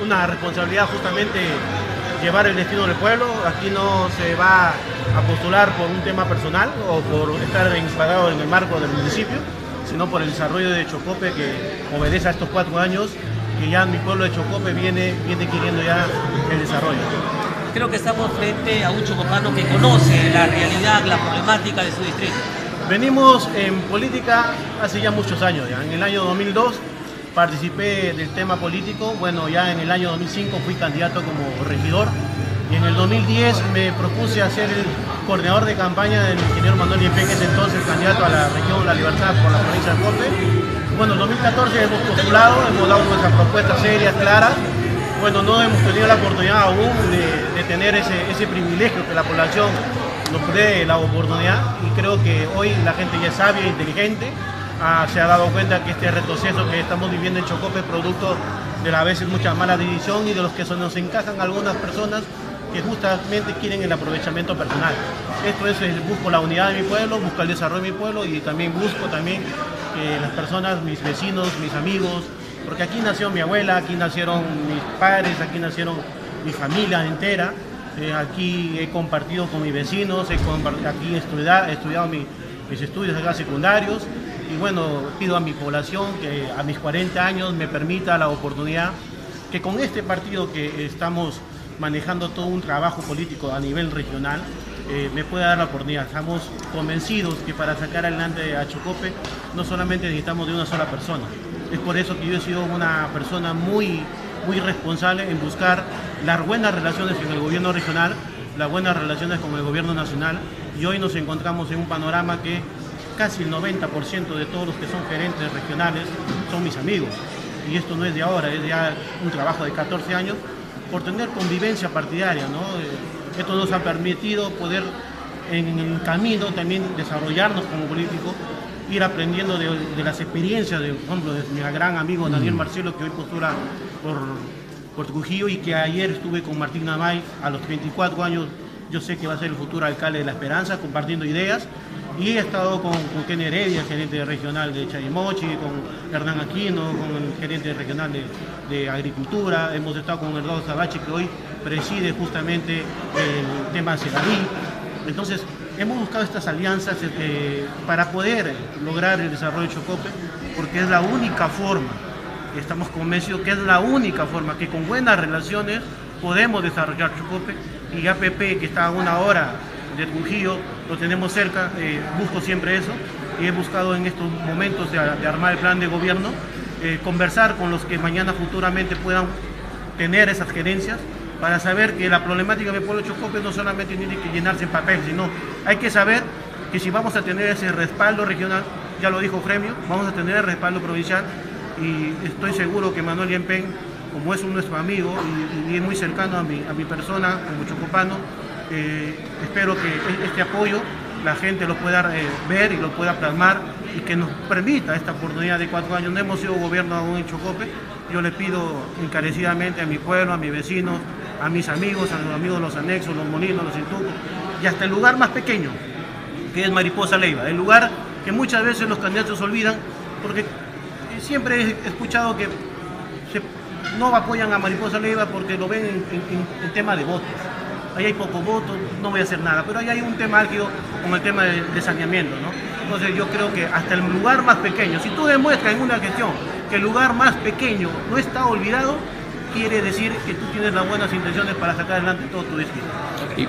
Una responsabilidad justamente llevar el destino del pueblo. Aquí no se va a postular por un tema personal o por estar instalado en el marco del municipio, sino por el desarrollo de Chocope que obedece a estos cuatro años que ya mi pueblo de Chocope viene, viene queriendo ya el desarrollo. Creo que estamos frente a un chocopano que conoce la realidad, la problemática de su distrito. Venimos en política hace ya muchos años, ya. en el año 2002 participé del tema político, bueno ya en el año 2005 fui candidato como regidor y en el 2010 me propuse a ser el coordinador de campaña del ingeniero Manuel Yepén, que es entonces candidato a la región La Libertad por la provincia de Corte. Bueno, en 2014 hemos postulado, hemos dado nuestras propuestas serias, claras. Bueno, no hemos tenido la oportunidad aún de, tener ese, ese privilegio que la población nos dé la oportunidad y creo que hoy la gente ya es sabia e inteligente, ah, se ha dado cuenta que este retroceso que estamos viviendo en Chocope es producto de la veces mucha mala división y de los que se nos encajan algunas personas que justamente quieren el aprovechamiento personal. Esto es, busco la unidad de mi pueblo, busco el desarrollo de mi pueblo y también busco también las personas, mis vecinos, mis amigos, porque aquí nació mi abuela, aquí nacieron mis padres, aquí nacieron mi familia entera, eh, aquí he compartido con mis vecinos, he aquí he estudiado, he estudiado mis estudios secundarios y bueno, pido a mi población que a mis 40 años me permita la oportunidad que con este partido que estamos manejando todo un trabajo político a nivel regional, eh, me pueda dar la oportunidad. Estamos convencidos que para sacar adelante a Chocope no solamente necesitamos de una sola persona. Es por eso que yo he sido una persona muy, muy responsable en buscar las buenas relaciones en el gobierno regional, las buenas relaciones con el gobierno nacional y hoy nos encontramos en un panorama que casi el 90% de todos los que son gerentes regionales son mis amigos. Y esto no es de ahora, es ya un trabajo de 14 años por tener convivencia partidaria. ¿no? Eh, esto nos ha permitido poder en el camino también desarrollarnos como políticos, ir aprendiendo de, las experiencias, de, por ejemplo, de mi gran amigo Daniel mm. Marcelo, que hoy postura por, por Trujillo y que ayer estuve con Martín Namay a los 34 años. Yo sé que va a ser el futuro alcalde de La Esperanza, compartiendo ideas y he estado con, con Ken Heredia, gerente regional de Chayimochi, con Hernán Aquino, con el gerente regional de, Agricultura, hemos estado con Eduardo Zabachi, que hoy preside justamente el tema Sedaví. Entonces, hemos buscado estas alianzas eh, para poder lograr el desarrollo de Chocope, porque es la única forma, estamos convencidos que es la única forma, que con buenas relaciones podemos desarrollar Chocope y APP, que está a una hora de Trujillo, lo tenemos cerca, eh, busco siempre eso y he buscado en estos momentos de, armar el plan de gobierno, eh, conversar con los que mañana futuramente puedan tener esas gerencias para saber que la problemática del pueblo de Chocope no solamente tiene que llenarse en papel, sino hay que saber que si vamos a tener ese respaldo regional, ya lo dijo Fremio, vamos a tener el respaldo provincial y estoy seguro que Manuel Yempen, como es un nuestro amigo y, es muy cercano a mi, a mi persona como chocopano, eh, espero que e-, este apoyo la gente lo pueda eh, ver y lo pueda plasmar y que nos permita esta oportunidad de cuatro años. No hemos sido gobierno aún en Chocope. Yo le pido encarecidamente a mi pueblo, a mis vecinos, a mis amigos, a los amigos de los anexos, los molinos, los intucos, y hasta el lugar más pequeño, que es Mariposa Leiva, el lugar que muchas veces los candidatos olvidan, porque siempre he escuchado que no apoyan a Mariposa Leiva porque lo ven en tema de votos ahí hay poco voto, no voy a hacer nada. Pero ahí hay un tema álgido con el tema de, saneamiento, ¿no? Entonces yo creo que hasta el lugar más pequeño, si tú demuestras en una gestión que el lugar más pequeño no está olvidado, quiere decir que tú tienes las buenas intenciones para sacar adelante todo tu destino.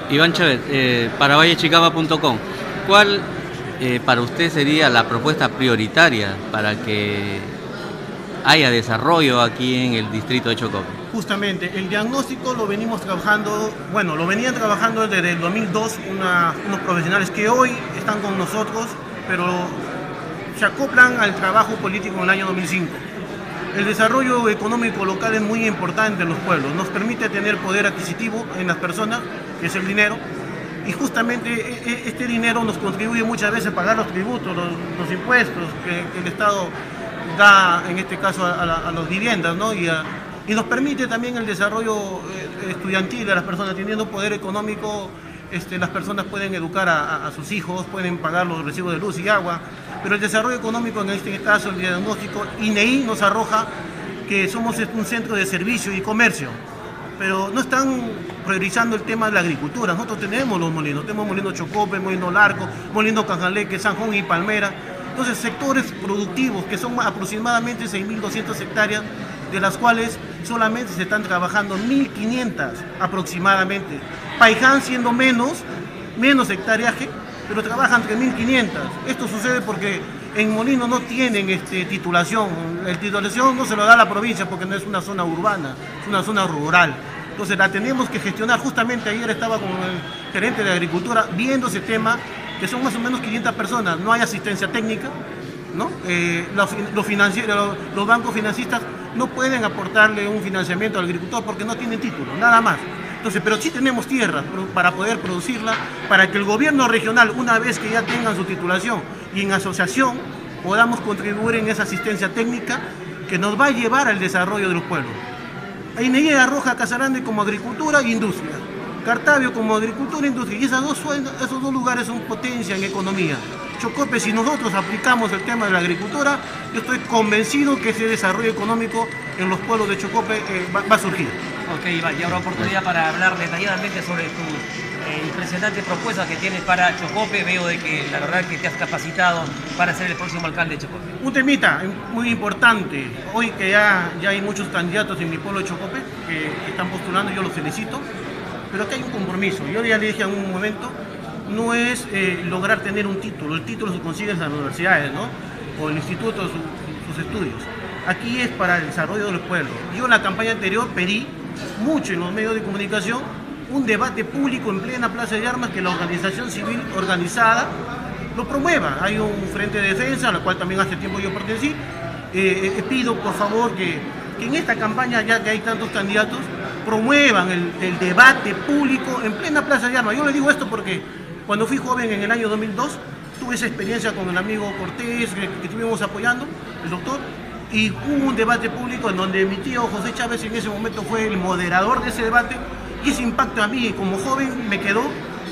Iván Chávez, eh, para vallechicaba.com, ¿cuál eh, para usted sería la propuesta prioritaria para que haya desarrollo aquí en el distrito de Chocó? Justamente, el diagnóstico lo venimos trabajando, bueno, lo venían trabajando desde el 2002 unos profesionales que hoy están con nosotros, pero se acoplan al trabajo político en el año 2005. El desarrollo económico local es muy importante en los pueblos, nos permite tener poder adquisitivo en las personas, que es el dinero, y justamente e, e, este dinero nos contribuye muchas veces a pagar los tributos, los, impuestos que el Estado da en este caso a, las viviendas, ¿no? Nos permite también el desarrollo eh, estudiantil de las personas, teniendo poder económico, este, las personas pueden educar a, sus hijos, pueden pagar los recibos de luz y agua, pero el desarrollo económico en este caso, el diagnóstico, INEI nos arroja que somos un centro de servicio y comercio, pero no están priorizando el tema de la agricultura. Nosotros tenemos los molinos, tenemos molino Chocope, molino Larco, molino Canjaleque, San Juan y Palmera. Entonces, sectores productivos que son aproximadamente 6.200 hectáreas, de las cuales solamente se están trabajando 1.500 aproximadamente. Paiján siendo menos, menos hectareaje, pero trabajan 3.500. Esto sucede porque en Molino no tienen este, titulación. El titulación no se lo da la provincia porque no es una zona urbana, es una zona rural. Entonces la tenemos que gestionar. Justamente ayer estaba con el gerente de Agricultura viendo ese tema, que son más o menos 500 personas. No hay asistencia técnica, ¿no? Eh, los, bancos financistas no pueden aportarle un financiamiento al agricultor porque no tienen título, nada más. Entonces, pero sí tenemos tierra para poder producirla, para que el gobierno regional, una vez que ya tengan su titulación y en asociación, podamos contribuir en esa asistencia técnica que nos va a llevar al desarrollo de los pueblos. Ineguía arroja Casarande como agricultura e industria. Cartavio como agricultura e industria. Y dos, esos dos lugares son potencia en economía. Chocope, si nosotros aplicamos el tema de la agricultura, yo estoy convencido que ese desarrollo económico en los pueblos de Chocope eh, va, a surgir. Ok, Iván, y habrá oportunidad para hablar detalladamente sobre tu eh, impresionante propuesta que tienes para Chocope. Veo de que la verdad que te has capacitado para ser el próximo alcalde de Chocope. Un temita muy importante. Hoy que ya, ya hay muchos candidatos en mi pueblo de Chocope que están postulando, yo los felicito. Pero aquí hay un compromiso. Yo ya le dije en un momento no es eh, lograr tener un título, el título se consigue en las universidades, ¿no? O el instituto, sus estudios. Aquí es para el desarrollo del pueblo. Yo en la campaña anterior pedí mucho en los medios de comunicación un debate público en plena Plaza de Armas que la organización civil organizada lo promueva. Hay un frente de defensa, a la cual también hace tiempo yo pertenecí. Eh, eh, pido por favor que, que, en esta campaña, ya que hay tantos candidatos, promuevan el, debate público en plena Plaza de Armas. Yo le digo esto porque cuando fui joven en el año 2002, tuve esa experiencia con el amigo Cortés, que, estuvimos apoyando, el doctor, y hubo un debate público en donde mi tío José Chávez en ese momento fue el moderador de ese debate, y ese impacto a mí como joven me quedó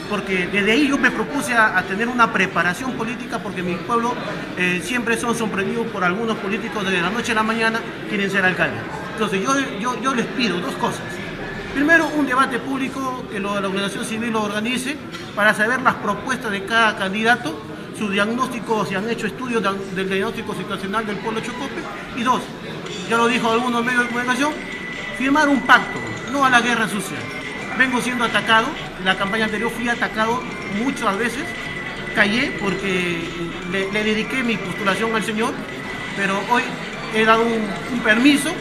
porque desde ahí yo me propuse a, tener una preparación política porque mi pueblo eh, siempre son sorprendidos por algunos políticos de la noche a la mañana quieren ser alcalde. Entonces yo les pido dos cosas. Primero, un debate público que lo, la organización civil lo organice para saber las propuestas de cada candidato, su diagnóstico, si han hecho estudios del diagnóstico situacional del pueblo Chocope. Y dos, ya lo dijo algunos medios de comunicación, firmar un pacto, no a la guerra sucia. Vengo siendo atacado, en la campaña anterior fui atacado muchas veces, callé porque le, dediqué mi postulación al Señor, pero hoy he dado un permiso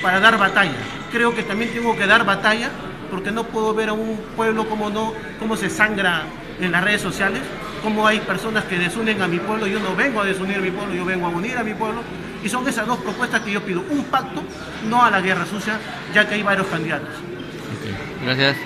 para dar batalla creo que también tengo que dar batalla porque no puedo ver a un pueblo como no, cómo se sangra en las redes sociales, cómo hay personas que desunen a mi pueblo, yo no vengo a desunir a mi pueblo, yo vengo a unir a mi pueblo, y son esas dos propuestas que yo pido, un pacto, no a la guerra sucia, ya que hay varios candidatos. Gracias.